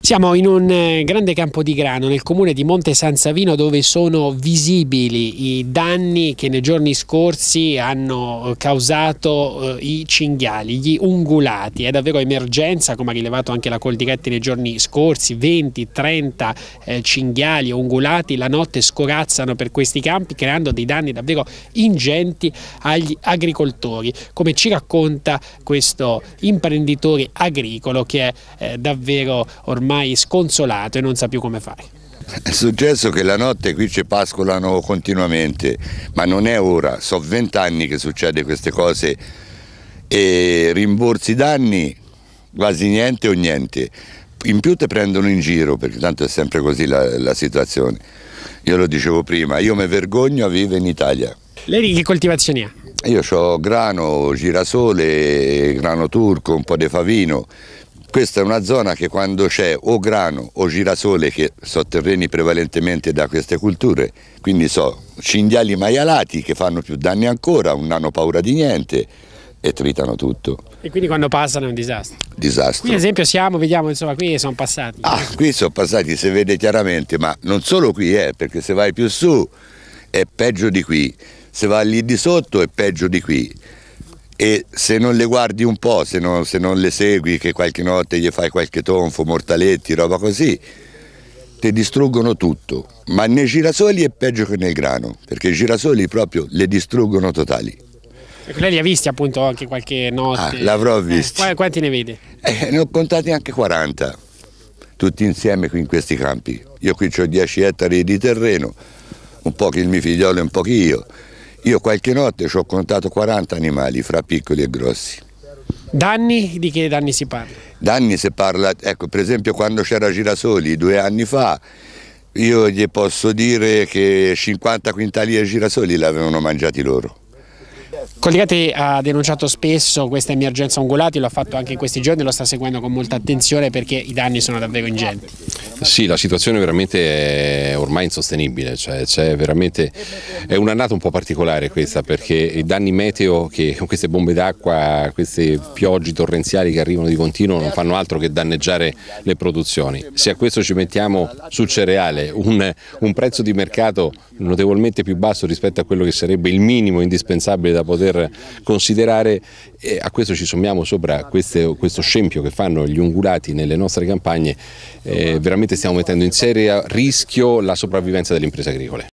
Siamo in un eh, grande campo di grano nel comune di Monte San Savino dove sono visibili i danni che nei giorni scorsi hanno causato eh, i cinghiali, gli ungulati. È davvero emergenza, come ha rilevato anche la Coldiretti nei giorni scorsi, 20-30 eh, cinghiali ungulati la notte scorazzano per questi campi creando dei danni davvero ingenti agli agricoltori, come ci racconta questo imprenditore agricolo che è eh, davvero ormai ormai sconsolato e non sa più come fare. È successo che la notte qui ci pascolano continuamente, ma non è ora, sono vent'anni che succede queste cose e rimborsi danni quasi niente o niente. In più ti prendono in giro, perché tanto è sempre così la, la situazione. Io lo dicevo prima, io mi vergogno a vivere in Italia. Lei che coltivazioni ha? Io ho grano, girasole, grano turco, un po' di favino questa è una zona che quando c'è o grano o girasole, che sono terreni prevalentemente da queste culture, quindi so cinghiali maialati che fanno più danni ancora, non hanno paura di niente e tritano tutto. E quindi quando passano è un disastro? Disastro. Qui ad esempio siamo, vediamo, insomma, qui sono passati. Ah, qui sono passati, si vede chiaramente, ma non solo qui, eh, perché se vai più su è peggio di qui, se vai lì di sotto è peggio di qui e se non le guardi un po', se non, se non, le segui, che qualche notte gli fai qualche tonfo, mortaletti, roba così, ti distruggono tutto. Ma nei girasoli è peggio che nel grano, perché i girasoli proprio le distruggono totali. Ecco, lei li ha visti appunto anche qualche notte? Ah, l'avrò visti. Eh, quanti ne vede? Eh, ne ho contati anche 40, tutti insieme qui in questi campi. Io qui ho 10 ettari di terreno, un po' che il mio figliolo e un po' che io io qualche notte ci ho contato 40 animali, fra piccoli e grossi. Danni? Di che danni si parla? Danni si parla, ecco per esempio quando c'era Girasoli due anni fa, io gli posso dire che 50 quintali di girasoli l'avevano mangiati loro. Collegati ha denunciato spesso questa emergenza ungulati, lo ha fatto anche in questi giorni, lo sta seguendo con molta attenzione perché i danni sono davvero ingenti. Sì, la situazione veramente è ormai insostenibile, cioè, veramente, è un'annata un po' particolare questa perché i danni meteo che con queste bombe d'acqua, queste piogge torrenziali che arrivano di continuo non fanno altro che danneggiare le produzioni. Se a questo ci mettiamo sul cereale un, un prezzo di mercato notevolmente più basso rispetto a quello che sarebbe il minimo indispensabile da poter considerare e a questo ci sommiamo sopra queste, questo scempio che fanno gli ungulati nelle nostre campagne, eh, veramente stiamo mettendo in serio rischio la sopravvivenza delle imprese agricole.